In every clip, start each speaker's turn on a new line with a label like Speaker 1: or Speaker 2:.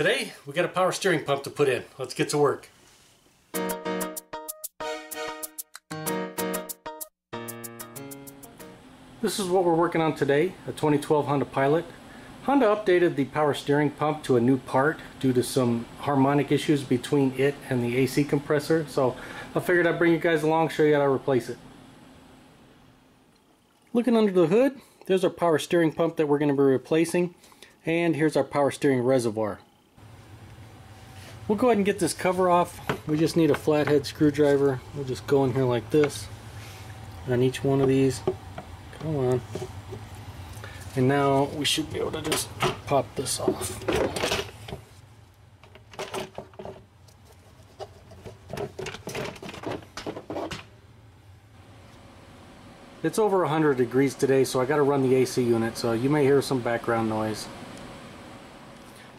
Speaker 1: Today, we got a power steering pump to put in. Let's get to work. This is what we're working on today, a 2012 Honda Pilot. Honda updated the power steering pump to a new part due to some harmonic issues between it and the AC compressor. So I figured I'd bring you guys along, show you how to replace it. Looking under the hood, there's our power steering pump that we're going to be replacing. And here's our power steering reservoir. We'll go ahead and get this cover off. We just need a flathead screwdriver. We'll just go in here like this on each one of these. Come on. And now we should be able to just pop this off. It's over 100 degrees today, so I got to run the AC unit, so you may hear some background noise.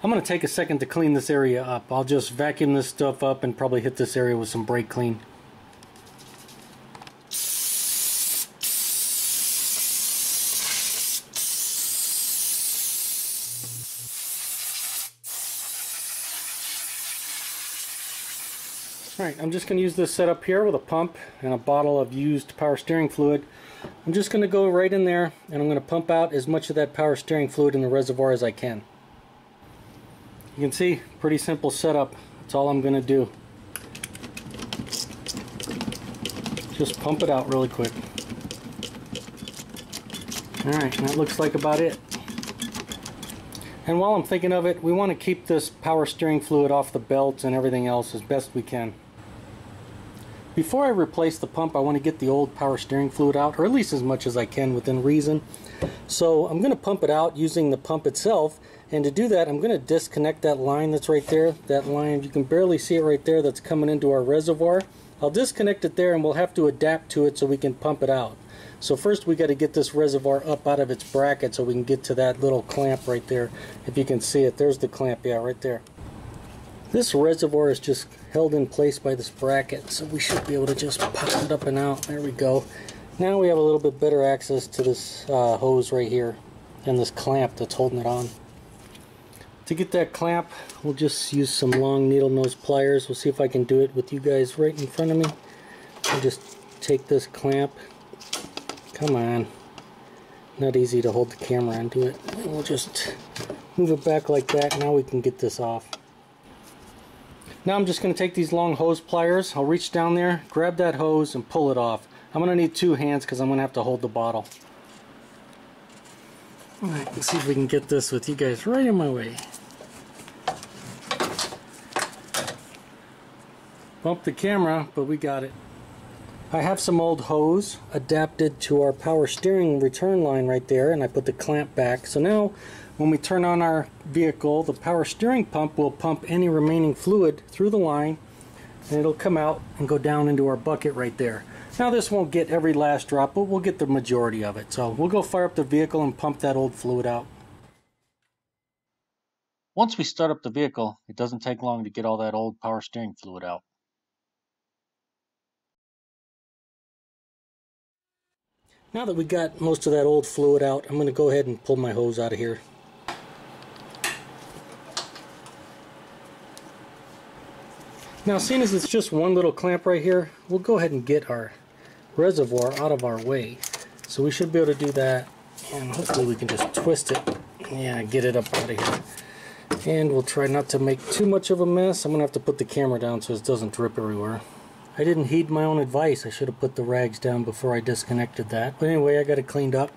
Speaker 1: I'm going to take a second to clean this area up. I'll just vacuum this stuff up and probably hit this area with some brake clean. Alright, I'm just going to use this setup here with a pump and a bottle of used power steering fluid. I'm just going to go right in there and I'm going to pump out as much of that power steering fluid in the reservoir as I can. You can see, pretty simple setup. That's all I'm going to do. Just pump it out really quick. Alright, that looks like about it. And while I'm thinking of it, we want to keep this power steering fluid off the belt and everything else as best we can. Before I replace the pump, I want to get the old power steering fluid out, or at least as much as I can within reason. So I'm going to pump it out using the pump itself, and to do that, I'm going to disconnect that line that's right there. That line, you can barely see it right there, that's coming into our reservoir. I'll disconnect it there, and we'll have to adapt to it so we can pump it out. So first we got to get this reservoir up out of its bracket so we can get to that little clamp right there. If you can see it, there's the clamp, yeah, right there. This reservoir is just held in place by this bracket, so we should be able to just pop it up and out. There we go. Now we have a little bit better access to this uh, hose right here and this clamp that's holding it on. To get that clamp, we'll just use some long needle nose pliers. We'll see if I can do it with you guys right in front of me. I'll just take this clamp. Come on. Not easy to hold the camera do it. We'll just move it back like that. Now we can get this off. Now I'm just going to take these long hose pliers. I'll reach down there, grab that hose, and pull it off. I'm going to need two hands because I'm going to have to hold the bottle. Alright, let's see if we can get this with you guys right in my way. Bump the camera, but we got it. I have some old hose adapted to our power steering return line right there, and I put the clamp back. So now when we turn on our vehicle, the power steering pump will pump any remaining fluid through the line and it'll come out and go down into our bucket right there. Now this won't get every last drop, but we'll get the majority of it. So we'll go fire up the vehicle and pump that old fluid out. Once we start up the vehicle, it doesn't take long to get all that old power steering fluid out. Now that we got most of that old fluid out, I'm going to go ahead and pull my hose out of here. Now seeing as it's just one little clamp right here, we'll go ahead and get our reservoir out of our way. So we should be able to do that and hopefully we can just twist it. Yeah, get it up out of here. And we'll try not to make too much of a mess. I'm going to have to put the camera down so it doesn't drip everywhere. I didn't heed my own advice. I should have put the rags down before I disconnected that. But anyway, I got it cleaned up.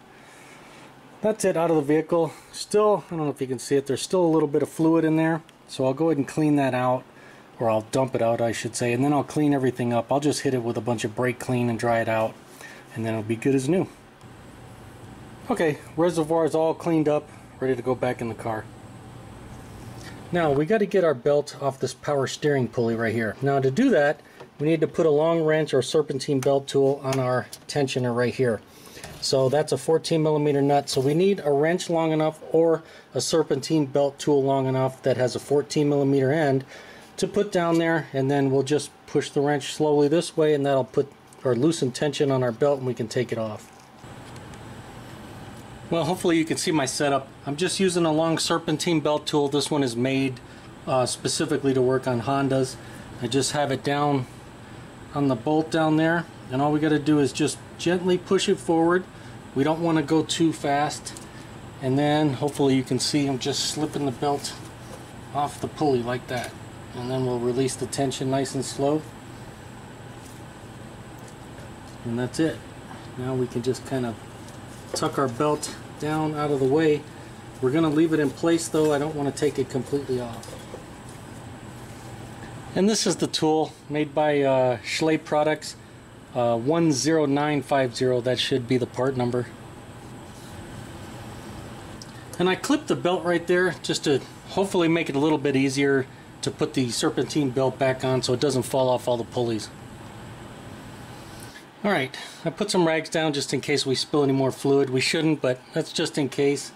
Speaker 1: That's it out of the vehicle. Still, I don't know if you can see it, there's still a little bit of fluid in there. So I'll go ahead and clean that out or I'll dump it out I should say and then I'll clean everything up I'll just hit it with a bunch of brake clean and dry it out and then it'll be good as new okay reservoir is all cleaned up ready to go back in the car now we got to get our belt off this power steering pulley right here now to do that we need to put a long wrench or serpentine belt tool on our tensioner right here so that's a 14 millimeter nut so we need a wrench long enough or a serpentine belt tool long enough that has a 14 millimeter end to put down there and then we'll just push the wrench slowly this way and that'll put or loosen tension on our belt and we can take it off. Well hopefully you can see my setup. I'm just using a long serpentine belt tool. This one is made uh, specifically to work on Hondas. I just have it down on the bolt down there and all we got to do is just gently push it forward. We don't want to go too fast. And then hopefully you can see I'm just slipping the belt off the pulley like that. And then we'll release the tension nice and slow. And that's it. Now we can just kind of tuck our belt down out of the way. We're gonna leave it in place though. I don't want to take it completely off and this is the tool made by uh, Schley Products uh, 10950 that should be the part number and I clipped the belt right there just to hopefully make it a little bit easier to put the serpentine belt back on so it doesn't fall off all the pulleys. Alright, I put some rags down just in case we spill any more fluid. We shouldn't, but that's just in case.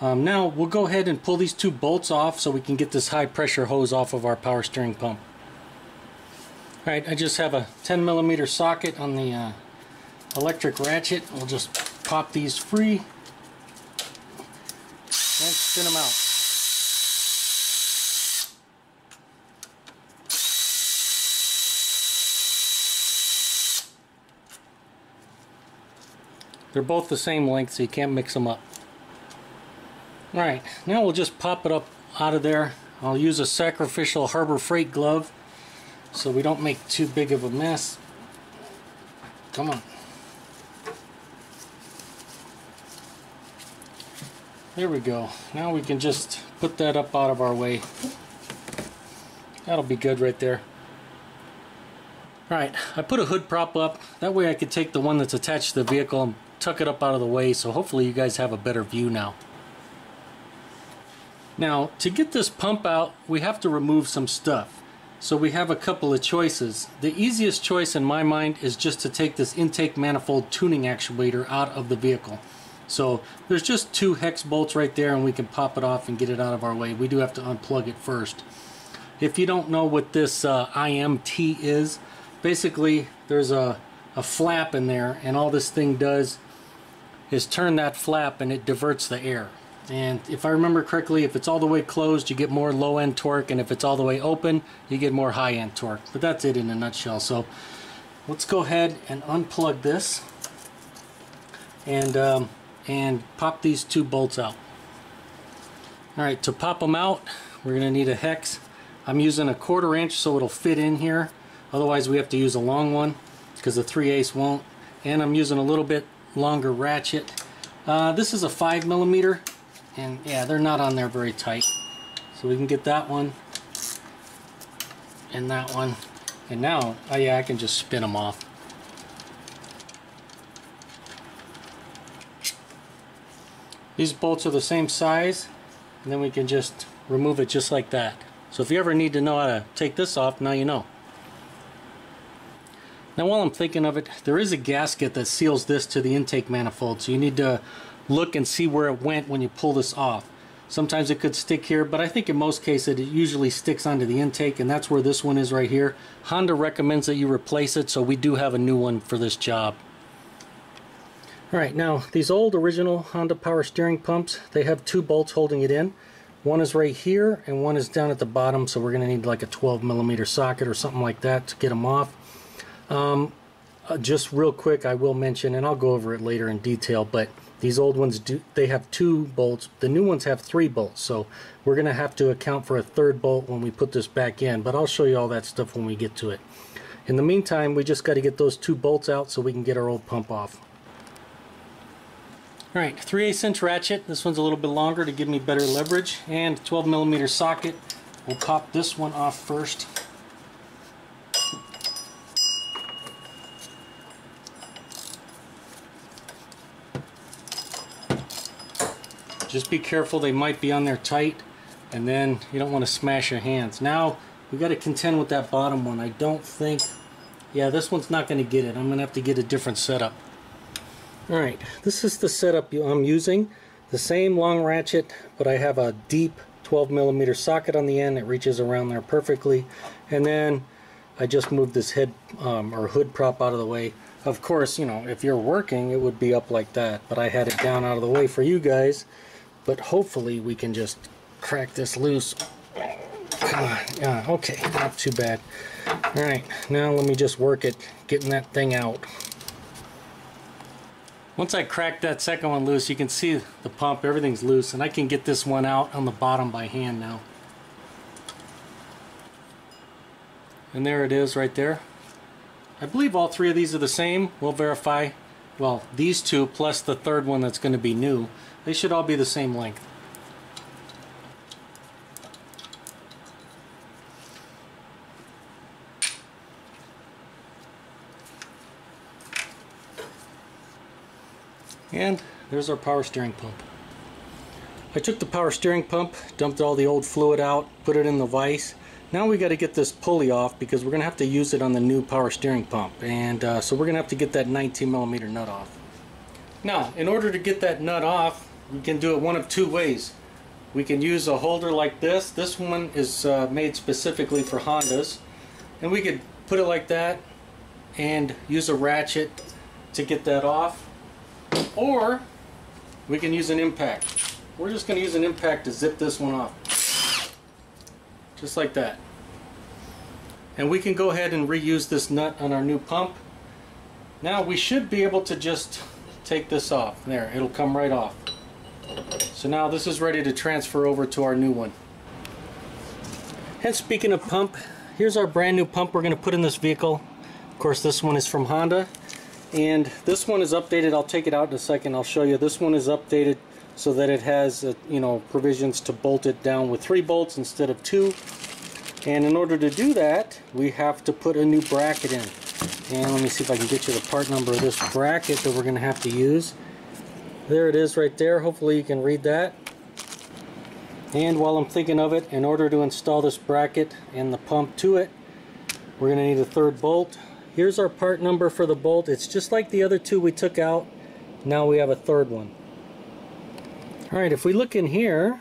Speaker 1: Um, now we'll go ahead and pull these two bolts off so we can get this high pressure hose off of our power steering pump. Alright, I just have a 10 millimeter socket on the uh, electric ratchet. We'll just pop these free and spin them out. They're both the same length so you can't mix them up. Alright, now we'll just pop it up out of there. I'll use a sacrificial Harbor Freight glove so we don't make too big of a mess. Come on. There we go. Now we can just put that up out of our way. That'll be good right there. Alright, I put a hood prop up. That way I could take the one that's attached to the vehicle and tuck it up out of the way so hopefully you guys have a better view now. Now, to get this pump out, we have to remove some stuff. So we have a couple of choices. The easiest choice in my mind is just to take this intake manifold tuning actuator out of the vehicle. So there's just two hex bolts right there and we can pop it off and get it out of our way. We do have to unplug it first. If you don't know what this uh, IMT is, basically there's a, a flap in there and all this thing does is turn that flap and it diverts the air. And if I remember correctly, if it's all the way closed, you get more low-end torque, and if it's all the way open, you get more high-end torque. But that's it in a nutshell. So let's go ahead and unplug this and, um, and pop these two bolts out. Alright, to pop them out, we're going to need a hex. I'm using a quarter inch so it'll fit in here. Otherwise we have to use a long one because the 3 ace won't. And I'm using a little bit longer ratchet. Uh, this is a 5 millimeter and yeah they're not on there very tight. So we can get that one and that one. And now oh yeah I can just spin them off. These bolts are the same size and then we can just remove it just like that. So if you ever need to know how to take this off now you know. Now while I'm thinking of it there is a gasket that seals this to the intake manifold so you need to look and see where it went when you pull this off. Sometimes it could stick here, but I think in most cases it usually sticks onto the intake, and that's where this one is right here. Honda recommends that you replace it, so we do have a new one for this job. Alright, now these old original Honda power steering pumps, they have two bolts holding it in. One is right here, and one is down at the bottom, so we're going to need like a 12 millimeter socket or something like that to get them off. Um, uh, just real quick, I will mention, and I'll go over it later in detail, but these old ones do they have two bolts. The new ones have three bolts, so we're going to have to account for a third bolt when we put this back in, but I'll show you all that stuff when we get to it. In the meantime, we just got to get those two bolts out so we can get our old pump off. Alright, 3 8 inch ratchet. This one's a little bit longer to give me better leverage. And 12 millimeter socket. We'll pop this one off first. Just be careful, they might be on there tight, and then you don't want to smash your hands. Now, we got to contend with that bottom one. I don't think, yeah, this one's not going to get it. I'm going to have to get a different setup. Alright, this is the setup I'm using. The same long ratchet, but I have a deep 12 millimeter socket on the end. It reaches around there perfectly. And then I just moved this head um, or hood prop out of the way. Of course, you know, if you're working, it would be up like that. But I had it down out of the way for you guys but hopefully we can just crack this loose okay, not too bad. All right, now let me just work it, getting that thing out. Once I crack that second one loose, you can see the pump, everything's loose, and I can get this one out on the bottom by hand now. And there it is right there. I believe all three of these are the same. We'll verify. Well, these two plus the third one that's going to be new. They should all be the same length. And there's our power steering pump. I took the power steering pump, dumped all the old fluid out, put it in the vise. Now we got to get this pulley off because we're going to have to use it on the new power steering pump. And uh, so we're going to have to get that 19 millimeter nut off. Now, in order to get that nut off, we can do it one of two ways. We can use a holder like this. This one is uh, made specifically for Hondas. And we could put it like that and use a ratchet to get that off. Or we can use an impact. We're just going to use an impact to zip this one off. Just like that. And we can go ahead and reuse this nut on our new pump. Now we should be able to just take this off. There, it'll come right off. So now this is ready to transfer over to our new one. And speaking of pump, here's our brand new pump we're going to put in this vehicle. Of course this one is from Honda. And this one is updated. I'll take it out in a second. I'll show you. This one is updated so that it has, uh, you know, provisions to bolt it down with three bolts instead of two. And in order to do that, we have to put a new bracket in. And let me see if I can get you the part number of this bracket that we're going to have to use. There it is right there. Hopefully you can read that. And while I'm thinking of it, in order to install this bracket and the pump to it, we're going to need a third bolt. Here's our part number for the bolt. It's just like the other two we took out. Now we have a third one. Alright, if we look in here,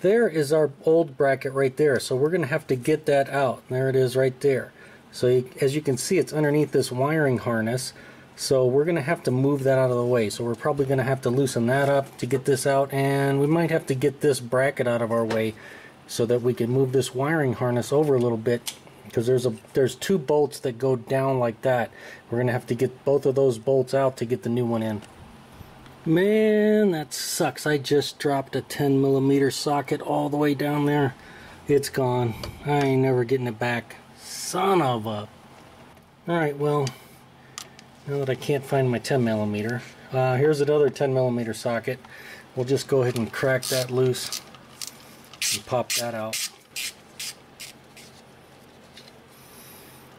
Speaker 1: there is our old bracket right there. So we're going to have to get that out. There it is right there. So you, as you can see, it's underneath this wiring harness. So we're going to have to move that out of the way. So we're probably going to have to loosen that up to get this out. And we might have to get this bracket out of our way so that we can move this wiring harness over a little bit because there's a there's two bolts that go down like that. We're going to have to get both of those bolts out to get the new one in. Man, that sucks. I just dropped a 10 millimeter socket all the way down there. It's gone. I ain't never getting it back. Son of a... Alright, well, now that I can't find my 10 millimeter, uh, here's another 10 millimeter socket. We'll just go ahead and crack that loose and pop that out.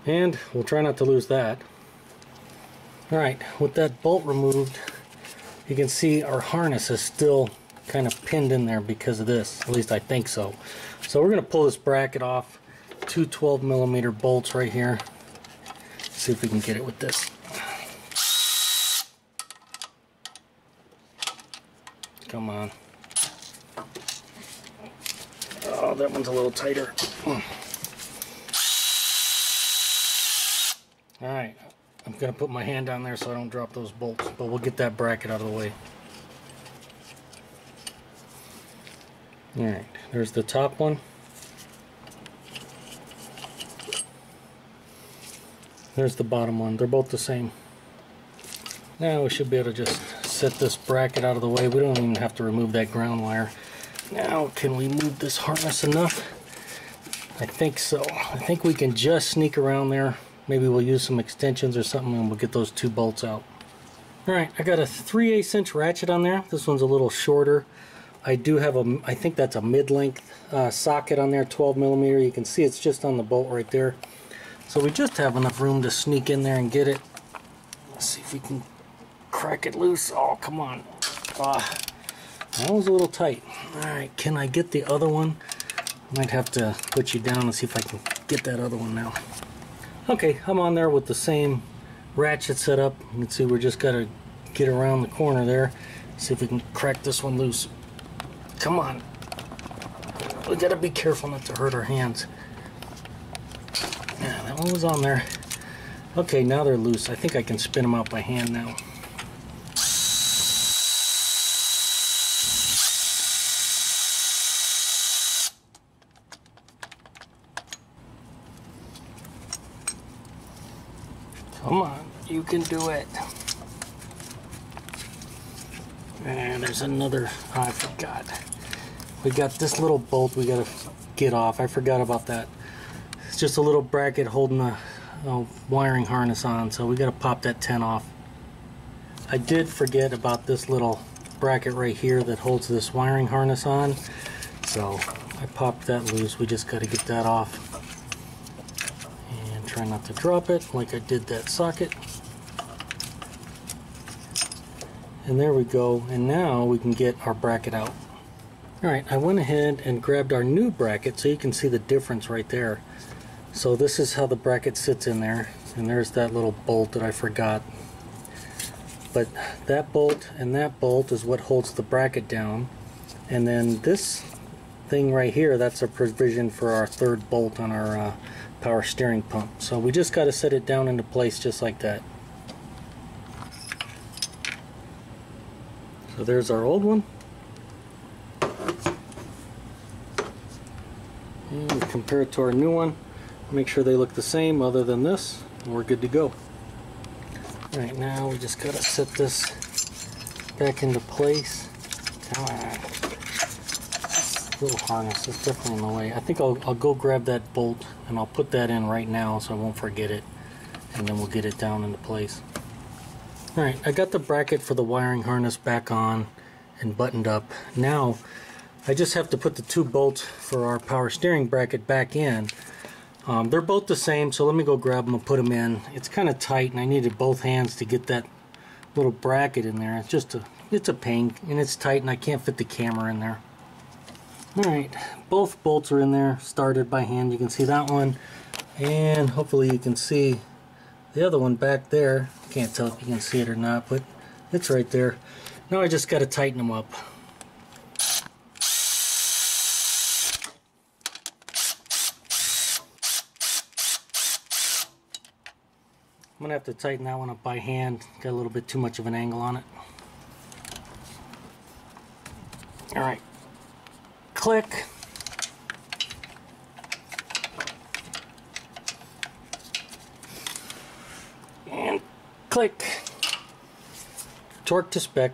Speaker 1: And we'll try not to lose that. Alright, with that bolt removed, you can see our harness is still kind of pinned in there because of this. At least I think so. So we're going to pull this bracket off two 12 millimeter bolts right here. See if we can get it with this. Come on. Oh, that one's a little tighter. Alright, I'm going to put my hand down there so I don't drop those bolts, but we'll get that bracket out of the way. Alright, there's the top one. There's the bottom one. They're both the same. Now we should be able to just set this bracket out of the way. We don't even have to remove that ground wire. Now, can we move this harness enough? I think so. I think we can just sneak around there. Maybe we'll use some extensions or something and we'll get those two bolts out. Alright, I got a 3 8 inch ratchet on there. This one's a little shorter. I do have a, I think that's a mid-length uh, socket on there, 12 millimeter. You can see it's just on the bolt right there. So we just have enough room to sneak in there and get it. Let's see if we can crack it loose. Oh, come on. Ah, that was a little tight. Alright, can I get the other one? I might have to put you down and see if I can get that other one now. Okay, I'm on there with the same ratchet setup. You can see we're just got to get around the corner there. See if we can crack this one loose. Come on. We got to be careful not to hurt our hands. Yeah, that one was on there. Okay, now they're loose. I think I can spin them out by hand now. Come on, you can do it. And there's another, I forgot. We got this little bolt we gotta get off. I forgot about that. It's just a little bracket holding a, a wiring harness on, so we gotta pop that 10 off. I did forget about this little bracket right here that holds this wiring harness on. So I popped that loose. We just gotta get that off. And try not to drop it like I did that socket. And there we go. And now we can get our bracket out. Alright, I went ahead and grabbed our new bracket so you can see the difference right there. So this is how the bracket sits in there. And there's that little bolt that I forgot. But that bolt and that bolt is what holds the bracket down. And then this thing right here, that's a provision for our third bolt on our uh, power steering pump. So we just got to set it down into place just like that. So there's our old one. And compare it to our new one. Make sure they look the same other than this. We're good to go. Right now we just gotta set this back into place. Come on. Uh, this little harness is definitely in the way. I think I'll, I'll go grab that bolt and I'll put that in right now so I won't forget it. And then we'll get it down into place. Alright, I got the bracket for the wiring harness back on and buttoned up. Now, I just have to put the two bolts for our power steering bracket back in. Um, they're both the same, so let me go grab them and put them in. It's kind of tight, and I needed both hands to get that little bracket in there. It's just a, it's a pain, and it's tight, and I can't fit the camera in there. Alright, both bolts are in there, started by hand. You can see that one, and hopefully you can see the other one back there. Can't tell if you can see it or not, but it's right there. Now I just got to tighten them up. I'm going to have to tighten that one up by hand. Got a little bit too much of an angle on it. Alright. Click. Click. Torque to spec.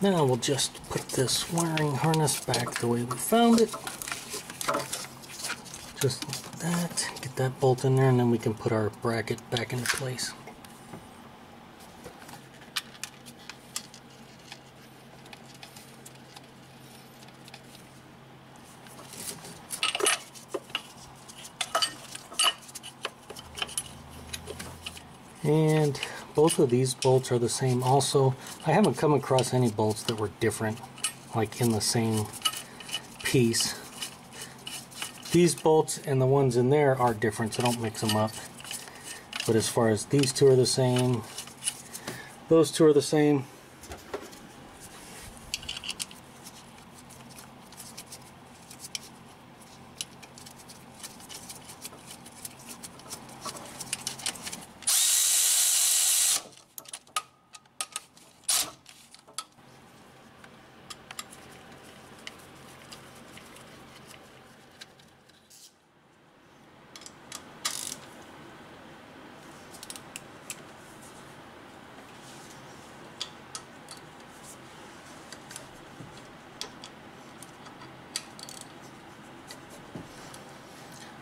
Speaker 1: Now we'll just put this wiring harness back the way we found it. Just like that. Get that bolt in there and then we can put our bracket back into place. And both of these bolts are the same also. I haven't come across any bolts that were different, like in the same piece. These bolts and the ones in there are different, so don't mix them up. But as far as these two are the same, those two are the same.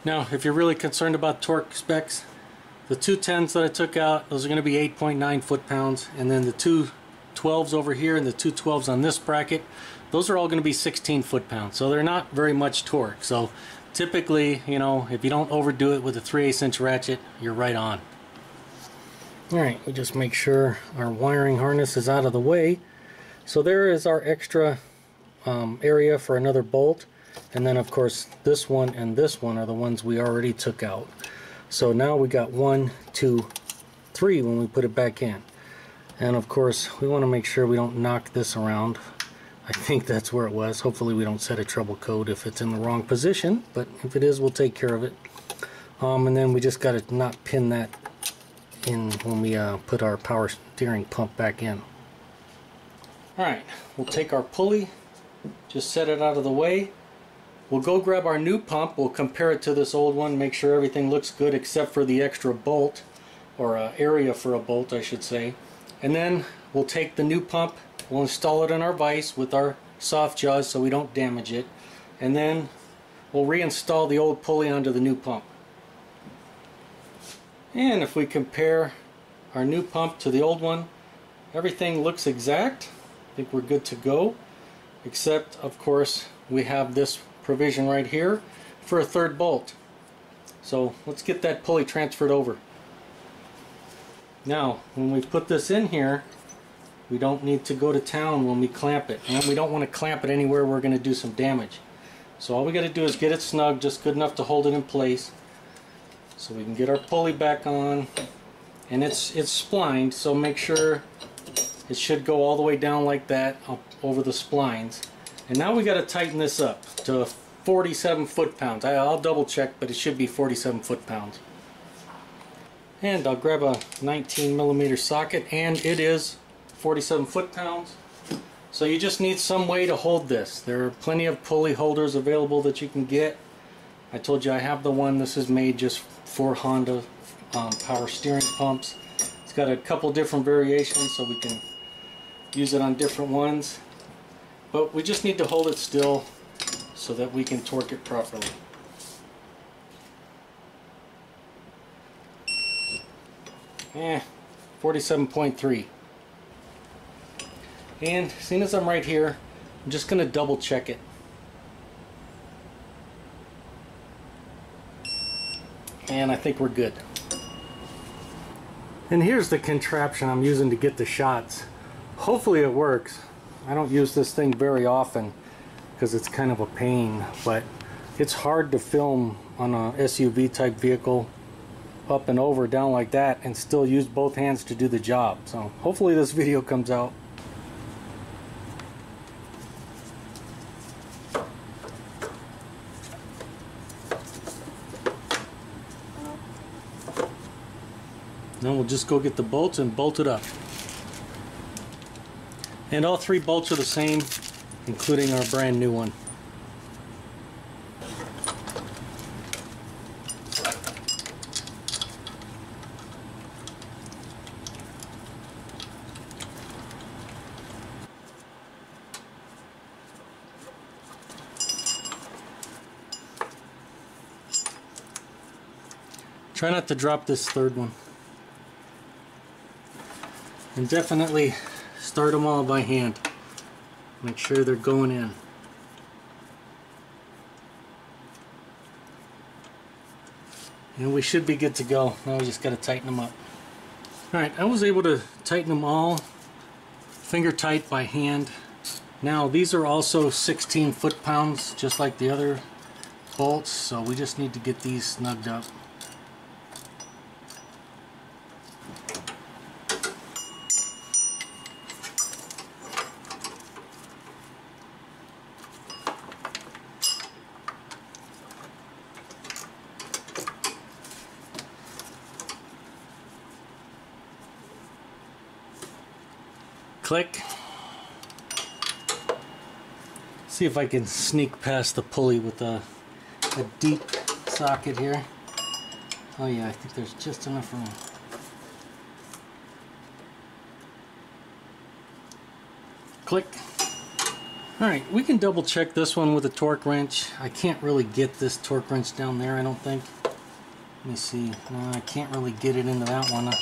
Speaker 1: Now, if you're really concerned about torque specs, the two 10s that I took out, those are going to be 8.9 foot-pounds, and then the two 12s over here and the two 12s on this bracket, those are all going to be 16 foot-pounds. So they're not very much torque. So typically, you know, if you don't overdo it with a 3 8 inch ratchet, you're right on. Alright, we just make sure our wiring harness is out of the way. So there is our extra um, area for another bolt. And then of course this one and this one are the ones we already took out. So now we got one, two, three when we put it back in. And of course we want to make sure we don't knock this around. I think that's where it was. Hopefully we don't set a trouble code if it's in the wrong position. But if it is, we'll take care of it. Um, and then we just got to not pin that in when we uh, put our power steering pump back in. Alright, we'll take our pulley, just set it out of the way, We'll go grab our new pump, we'll compare it to this old one, make sure everything looks good except for the extra bolt or a area for a bolt I should say. And then we'll take the new pump we'll install it in our vise with our soft jaws so we don't damage it. And then we'll reinstall the old pulley onto the new pump. And if we compare our new pump to the old one everything looks exact. I think we're good to go except of course we have this provision right here for a third bolt. So let's get that pulley transferred over. Now when we put this in here we don't need to go to town when we clamp it. And we don't want to clamp it anywhere we're going to do some damage. So all we got to do is get it snug just good enough to hold it in place so we can get our pulley back on. And it's it's splined so make sure it should go all the way down like that over the splines. And now we got to tighten this up to 47 foot-pounds. I'll double check but it should be 47 foot-pounds. And I'll grab a 19 millimeter socket and it is 47 foot-pounds. So you just need some way to hold this. There are plenty of pulley holders available that you can get. I told you I have the one. This is made just for Honda um, power steering pumps. It's got a couple different variations so we can use it on different ones. But we just need to hold it still so that we can torque it properly. Eh, 47.3. And seeing as I'm right here, I'm just going to double check it. and I think we're good. And here's the contraption I'm using to get the shots. Hopefully it works. I don't use this thing very often because it's kind of a pain, but it's hard to film on a SUV type vehicle up and over down like that and still use both hands to do the job. So hopefully this video comes out. Then we'll just go get the bolts and bolt it up. And all three bolts are the same, including our brand new one. Try not to drop this third one. And definitely start them all by hand. Make sure they're going in. And we should be good to go. Now we just got to tighten them up. Alright, I was able to tighten them all finger tight by hand. Now these are also 16 foot-pounds just like the other bolts so we just need to get these snugged up. Click. See if I can sneak past the pulley with a, a deep socket here. Oh yeah, I think there's just enough room. Click. Alright, we can double check this one with a torque wrench. I can't really get this torque wrench down there, I don't think. Let me see. No, I can't really get it into that one.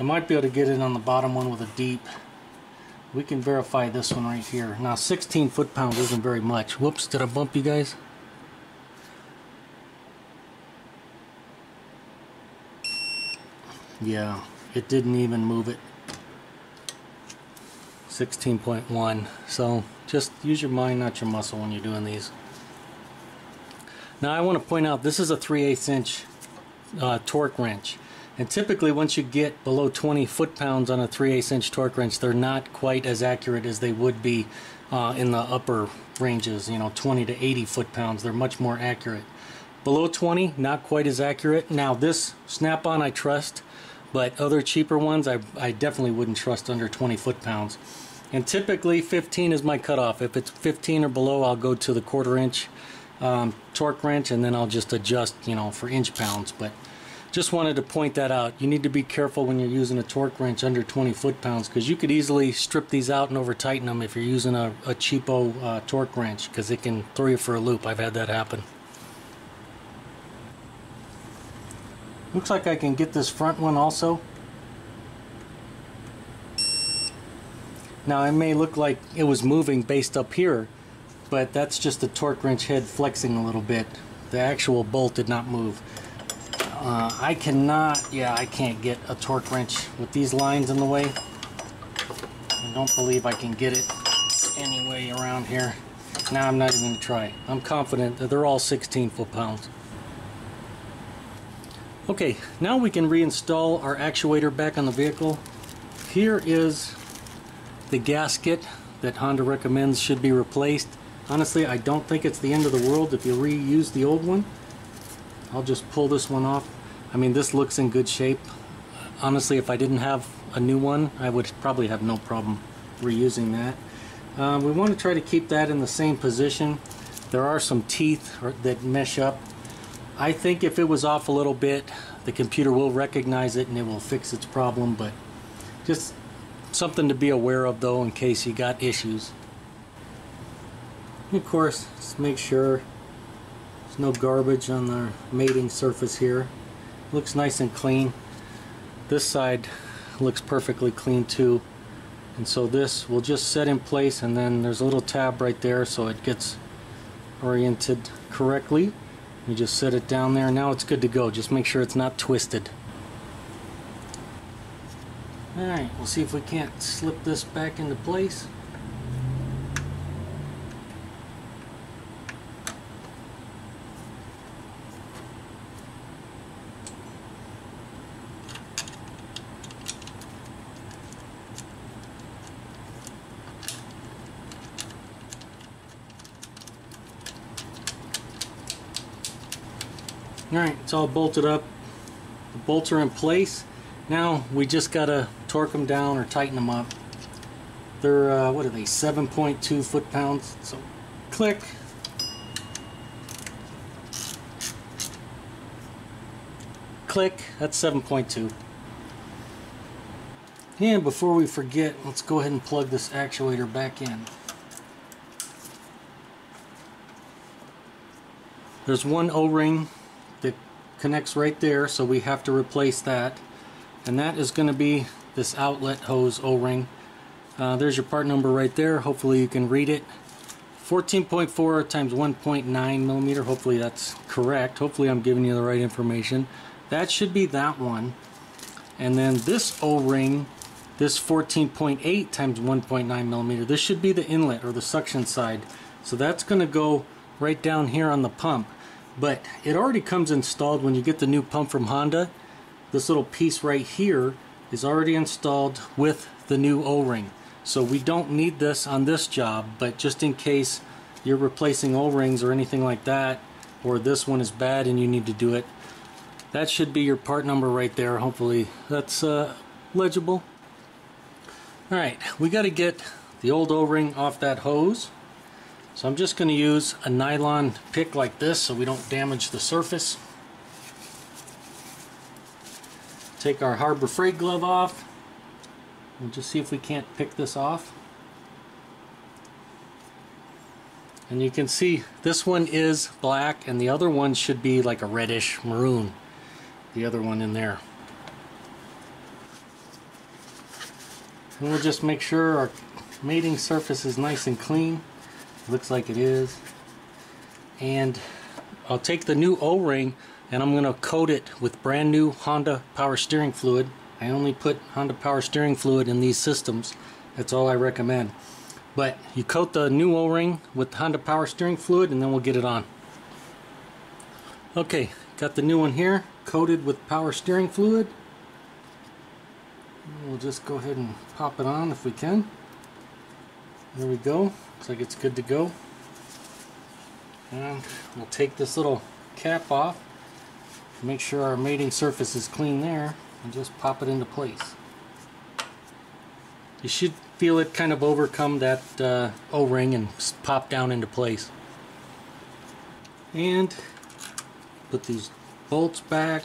Speaker 1: I might be able to get it on the bottom one with a deep we can verify this one right here. Now 16 foot-pounds isn't very much. Whoops, did I bump you guys? Yeah, it didn't even move it. 16.1. So just use your mind, not your muscle when you're doing these. Now I want to point out this is a 3 8 inch uh, torque wrench. And typically once you get below 20 foot-pounds on a 3 8 inch torque wrench, they're not quite as accurate as they would be uh, in the upper ranges, you know, 20 to 80 foot-pounds. They're much more accurate. Below 20, not quite as accurate. Now this Snap-on I trust, but other cheaper ones I, I definitely wouldn't trust under 20 foot-pounds. And typically 15 is my cutoff. If it's 15 or below, I'll go to the quarter inch um, torque wrench and then I'll just adjust, you know, for inch pounds. But just wanted to point that out. You need to be careful when you're using a torque wrench under 20 foot-pounds because you could easily strip these out and over tighten them if you're using a, a cheapo uh, torque wrench because it can throw you for a loop. I've had that happen. Looks like I can get this front one also. Now it may look like it was moving based up here, but that's just the torque wrench head flexing a little bit. The actual bolt did not move. Uh, I cannot, yeah, I can't get a torque wrench with these lines in the way. I don't believe I can get it any way around here. Now I'm not even going to try. I'm confident that they're all 16 foot-pounds. Okay, now we can reinstall our actuator back on the vehicle. Here is the gasket that Honda recommends should be replaced. Honestly, I don't think it's the end of the world if you reuse the old one. I'll just pull this one off. I mean, this looks in good shape. Honestly, if I didn't have a new one, I would probably have no problem reusing that. Um, we want to try to keep that in the same position. There are some teeth that mesh up. I think if it was off a little bit, the computer will recognize it and it will fix its problem, but just something to be aware of though in case you got issues. And of course, just make sure there's no garbage on the mating surface here. Looks nice and clean. This side looks perfectly clean too. And so this will just set in place and then there's a little tab right there so it gets oriented correctly. You just set it down there. Now it's good to go. Just make sure it's not twisted. Alright, we'll see if we can't slip this back into place. Alright, it's all bolted up. The bolts are in place. Now we just gotta torque them down or tighten them up. They're, uh, what are they, 7.2 foot-pounds. So click. Click, that's 7.2. And before we forget, let's go ahead and plug this actuator back in. There's one O-ring connects right there so we have to replace that. And that is going to be this outlet hose o-ring. Uh, there's your part number right there. Hopefully you can read it. 14.4 times 1.9 millimeter. Hopefully that's correct. Hopefully I'm giving you the right information. That should be that one. And then this o-ring this 14.8 times 1.9 millimeter this should be the inlet or the suction side. So that's going to go right down here on the pump but it already comes installed when you get the new pump from Honda. This little piece right here is already installed with the new o-ring. So we don't need this on this job but just in case you're replacing o-rings or anything like that or this one is bad and you need to do it that should be your part number right there. Hopefully that's uh, legible. Alright we got to get the old o-ring off that hose so I'm just going to use a nylon pick like this so we don't damage the surface. Take our Harbor Freight glove off and just see if we can't pick this off. And you can see this one is black and the other one should be like a reddish maroon. The other one in there. And we'll just make sure our mating surface is nice and clean. Looks like it is. And I'll take the new O-ring and I'm going to coat it with brand new Honda power steering fluid. I only put Honda power steering fluid in these systems. That's all I recommend. But you coat the new O-ring with Honda power steering fluid and then we'll get it on. Okay, got the new one here coated with power steering fluid. We'll just go ahead and pop it on if we can. There we go. Looks like it's good to go. And we'll take this little cap off, make sure our mating surface is clean there, and just pop it into place. You should feel it kind of overcome that uh, O-ring and pop down into place. And put these bolts back.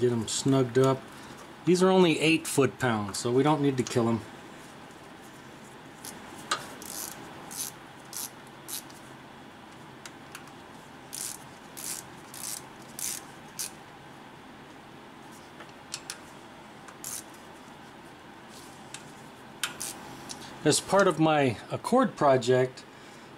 Speaker 1: Get them snugged up. These are only 8 foot-pounds, so we don't need to kill them. As part of my Accord project,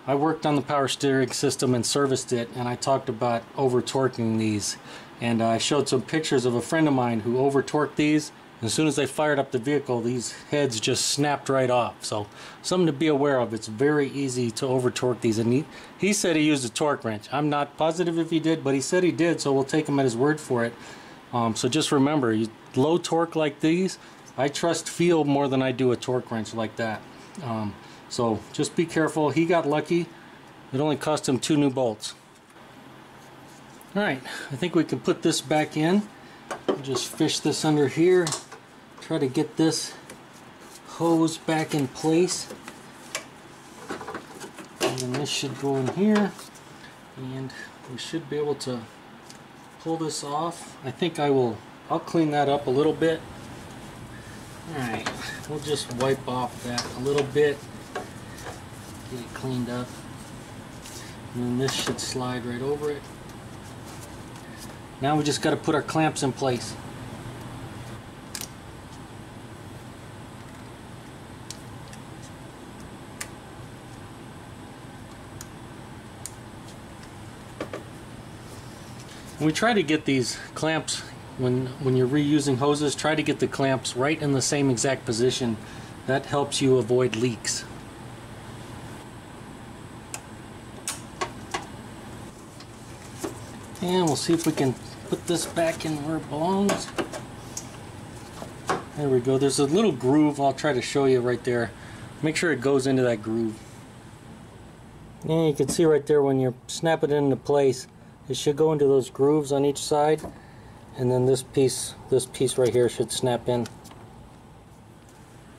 Speaker 1: I worked on the power steering system and serviced it, and I talked about over torquing these. And I showed some pictures of a friend of mine who over torqued these. As soon as they fired up the vehicle, these heads just snapped right off. So, something to be aware of. It's very easy to over torque these. And he, he said he used a torque wrench. I'm not positive if he did, but he said he did, so we'll take him at his word for it. Um, so, just remember, you, low torque like these, I trust feel more than I do a torque wrench like that. Um, so just be careful. He got lucky. It only cost him two new bolts. Alright, I think we can put this back in. just fish this under here. Try to get this hose back in place. And then this should go in here. And we should be able to pull this off. I think I will, I'll clean that up a little bit. Alright, we'll just wipe off that a little bit. Get it cleaned up. And then this should slide right over it. Now we just got to put our clamps in place. We try to get these clamps when when you're reusing hoses try to get the clamps right in the same exact position. That helps you avoid leaks. And we'll see if we can put this back in where it belongs. There we go. There's a little groove I'll try to show you right there. Make sure it goes into that groove. And you can see right there when you snap it into place it should go into those grooves on each side and then this piece this piece right here should snap in.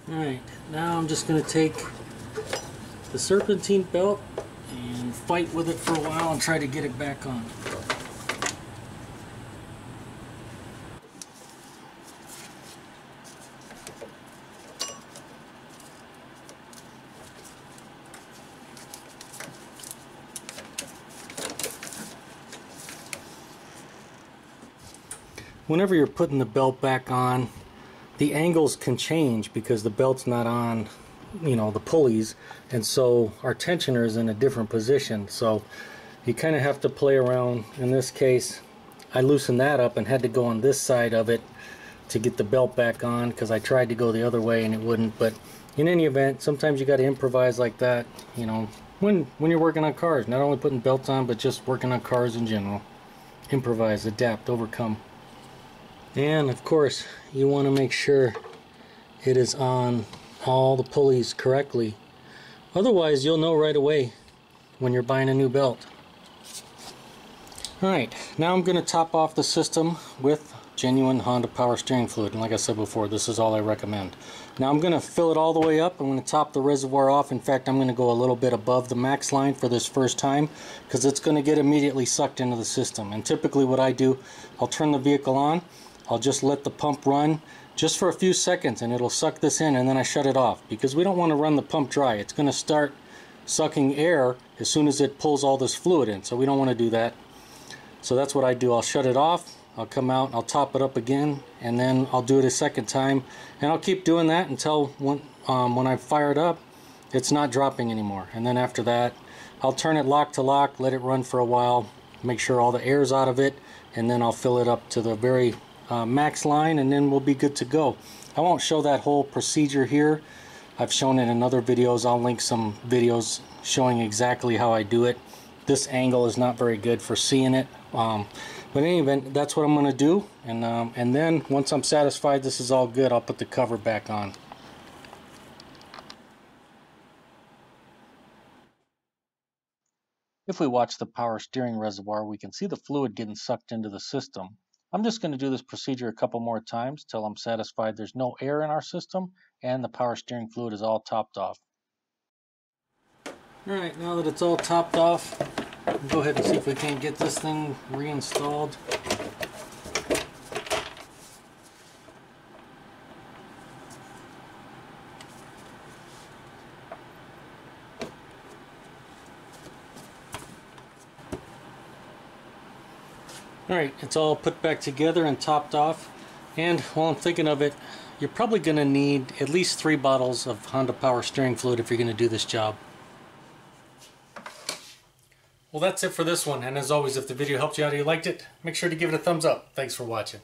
Speaker 1: Alright now I'm just going to take the serpentine belt and fight with it for a while and try to get it back on whenever you're putting the belt back on, the angles can change because the belt's not on, you know, the pulleys, and so our tensioner is in a different position. So you kind of have to play around. In this case, I loosened that up and had to go on this side of it to get the belt back on because I tried to go the other way and it wouldn't. But in any event, sometimes you got to improvise like that, you know, when when you're working on cars, not only putting belts on, but just working on cars in general. Improvise, adapt, overcome. And of course, you want to make sure it is on all the pulleys correctly. Otherwise, you'll know right away when you're buying a new belt. Alright, now I'm going to top off the system with genuine Honda power steering fluid. And like I said before, this is all I recommend. Now I'm going to fill it all the way up. I'm going to top the reservoir off. In fact, I'm going to go a little bit above the max line for this first time because it's going to get immediately sucked into the system. And typically what I do, I'll turn the vehicle on I'll just let the pump run just for a few seconds and it'll suck this in and then I shut it off because we don't want to run the pump dry. It's going to start sucking air as soon as it pulls all this fluid in so we don't want to do that. So that's what I do. I'll shut it off. I'll come out, I'll top it up again, and then I'll do it a second time. And I'll keep doing that until when, um, when I fire it up, it's not dropping anymore. And then after that, I'll turn it lock to lock, let it run for a while, make sure all the air's out of it, and then I'll fill it up to the very uh, max line and then we'll be good to go. I won't show that whole procedure here. I've shown it in other videos. I'll link some videos showing exactly how I do it. This angle is not very good for seeing it. Um, but in any event, that's what I'm going to do. And, um, and then once I'm satisfied this is all good, I'll put the cover back on. If we watch the power steering reservoir, we can see the fluid getting sucked into the system. I'm just going to do this procedure a couple more times till I'm satisfied there's no air in our system and the power steering fluid is all topped off. Alright, now that it's all topped off, go ahead and see if we can't get this thing reinstalled. Alright, it's all put back together and topped off. And while I'm thinking of it, you're probably going to need at least three bottles of Honda Power Steering Fluid if you're going to do this job. Well, that's it for this one. And as always, if the video helped you out or you liked it, make sure to give it a thumbs up. Thanks for watching.